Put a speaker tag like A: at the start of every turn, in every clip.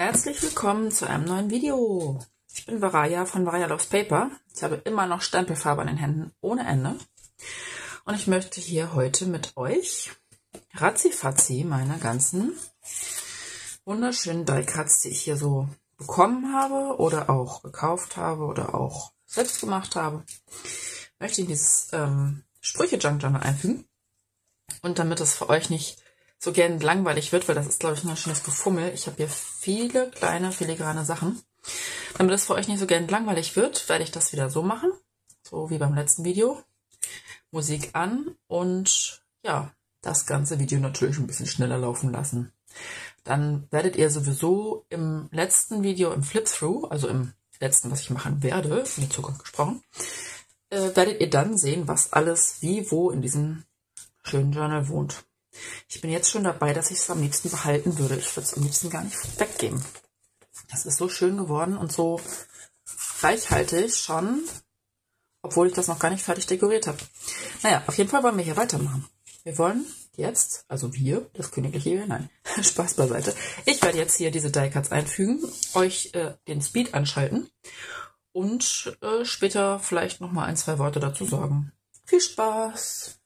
A: Herzlich willkommen zu einem neuen Video. Ich bin Varaya von Varaya Loves Paper. Ich habe immer noch Stempelfarbe an den Händen ohne Ende. Und ich möchte hier heute mit euch ratzifatzi meine ganzen wunderschönen die Cuts, die ich hier so bekommen habe oder auch gekauft habe oder auch selbst gemacht habe, möchte ich dieses ähm, Sprüche-Junk Journal einfügen. Und damit es für euch nicht so gern langweilig wird, weil das ist, glaube ich, ein schönes Gefummel. Ich habe hier viele kleine filigrane Sachen. Damit es für euch nicht so gern langweilig wird, werde ich das wieder so machen. So wie beim letzten Video. Musik an und ja, das ganze Video natürlich ein bisschen schneller laufen lassen. Dann werdet ihr sowieso im letzten Video, im Flip-Through, also im letzten, was ich machen werde, in die Zukunft gesprochen, äh, werdet ihr dann sehen, was alles wie wo in diesem schönen Journal wohnt. Ich bin jetzt schon dabei, dass ich es am liebsten behalten würde. Ich würde es am liebsten gar nicht weggeben. Das ist so schön geworden und so reichhaltig schon, obwohl ich das noch gar nicht fertig dekoriert habe. Naja, auf jeden Fall wollen wir hier weitermachen. Wir wollen jetzt, also wir, das königliche hier, nein, Spaß beiseite. Ich werde jetzt hier diese Die Cuts einfügen, euch äh, den Speed anschalten und äh, später vielleicht nochmal ein, zwei Worte dazu sagen. Viel Spaß!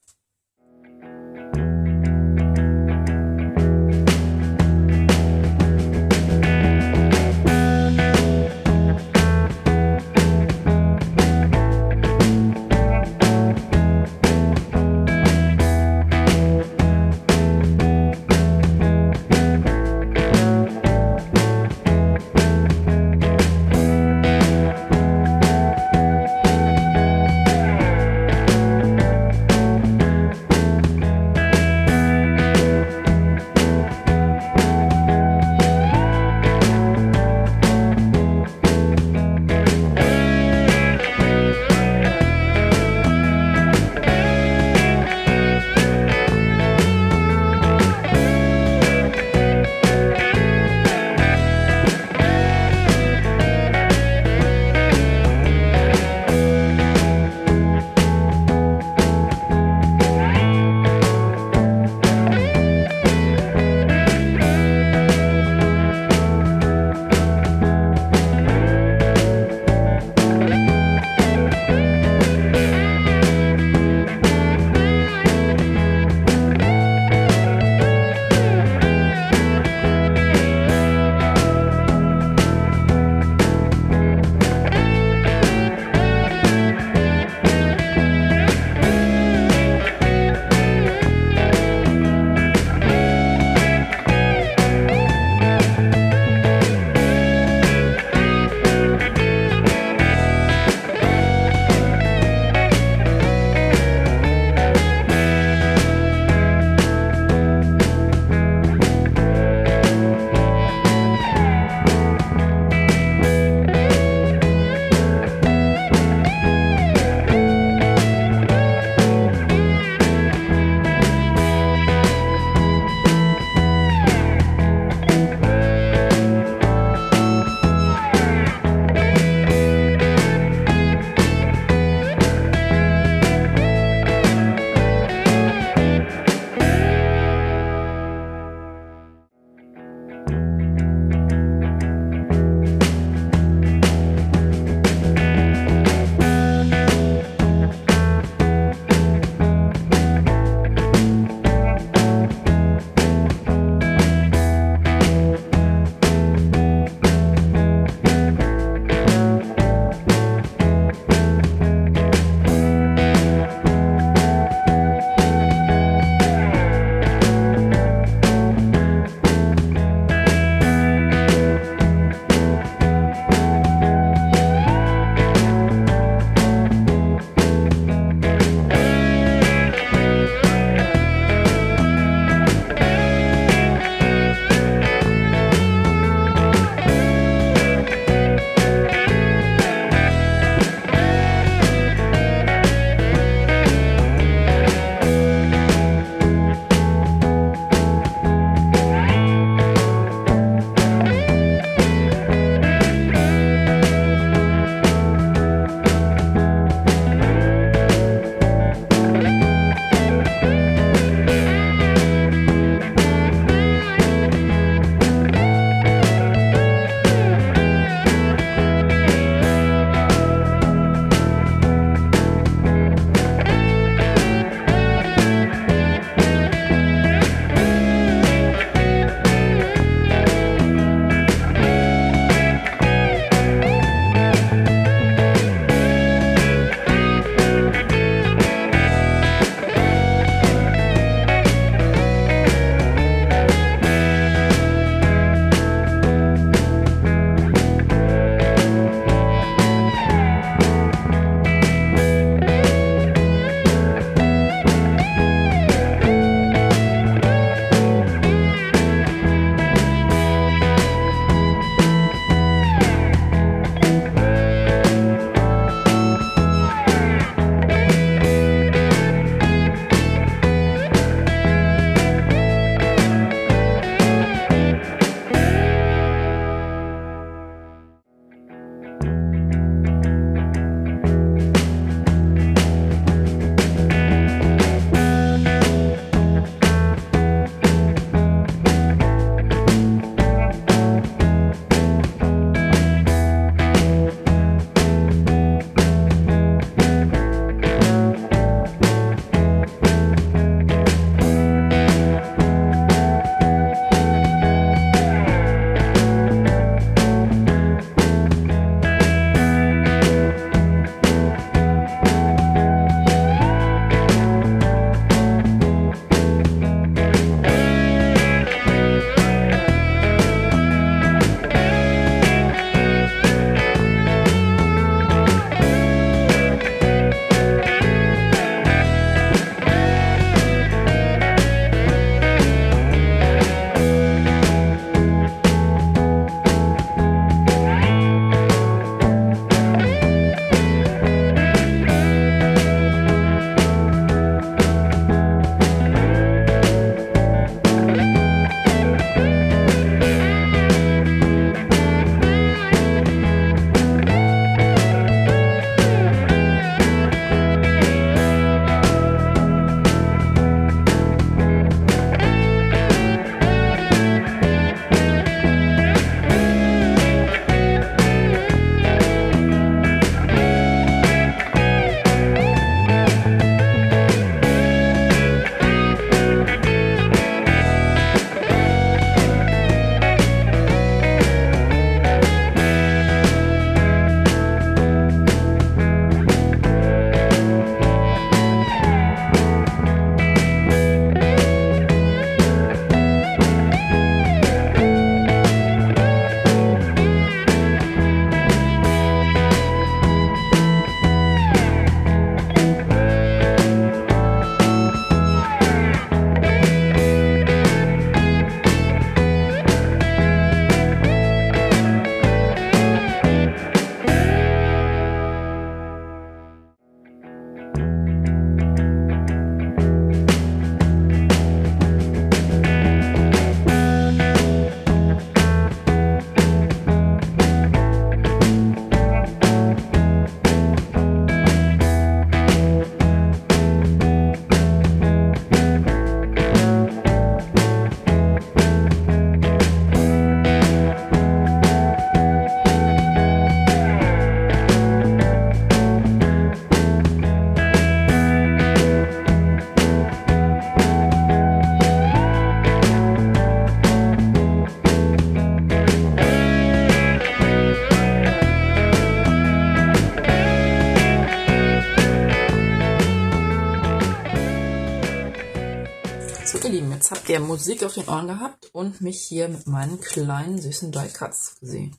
A: Lieben, jetzt habt ihr Musik auf den Ohren gehabt und mich hier mit meinen kleinen süßen Die Cuts gesehen.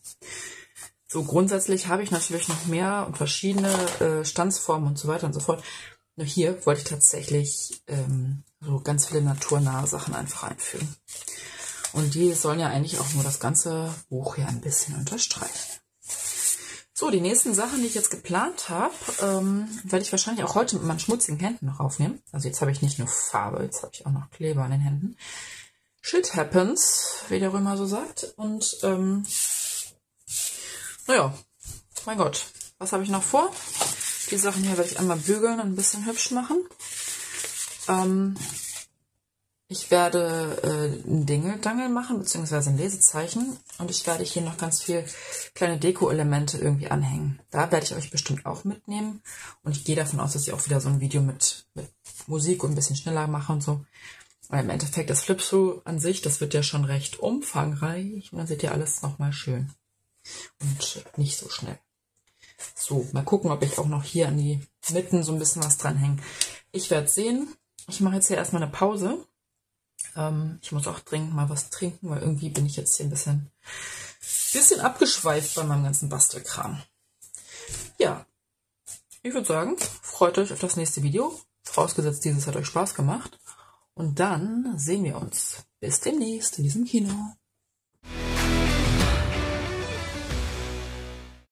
A: So grundsätzlich habe ich natürlich noch mehr und verschiedene äh, Stanzformen und so weiter und so fort. Nur hier wollte ich tatsächlich ähm, so ganz viele naturnahe Sachen einfach einfügen. Und die sollen ja eigentlich auch nur das ganze Buch hier ein bisschen unterstreichen. So, die nächsten Sachen, die ich jetzt geplant habe, ähm, werde ich wahrscheinlich auch heute mit meinen schmutzigen Händen noch aufnehmen. Also jetzt habe ich nicht nur Farbe, jetzt habe ich auch noch Kleber an den Händen. Shit happens, wie der Römer so sagt. Und ähm, naja, mein Gott, was habe ich noch vor? Die Sachen hier werde ich einmal bügeln und ein bisschen hübsch machen. Ähm, ich werde äh, ein Dingeldangel machen, beziehungsweise ein Lesezeichen. Und ich werde hier noch ganz viel kleine Deko-Elemente irgendwie anhängen. Da werde ich euch bestimmt auch mitnehmen. Und ich gehe davon aus, dass ich auch wieder so ein Video mit, mit Musik und ein bisschen schneller mache und so. Weil im Endeffekt das Flipthrough an sich, das wird ja schon recht umfangreich. Und dann seht ihr alles nochmal schön. Und nicht so schnell. So, mal gucken, ob ich auch noch hier an die Mitten so ein bisschen was dranhänge. Ich werde sehen. Ich mache jetzt hier erstmal eine Pause. Ähm, ich muss auch dringend mal was trinken, weil irgendwie bin ich jetzt hier ein bisschen, bisschen abgeschweift bei meinem ganzen Bastelkram. Ja, ich würde sagen, freut euch auf das nächste Video. Vorausgesetzt, dieses hat euch Spaß gemacht. Und dann sehen wir uns bis demnächst in diesem Kino.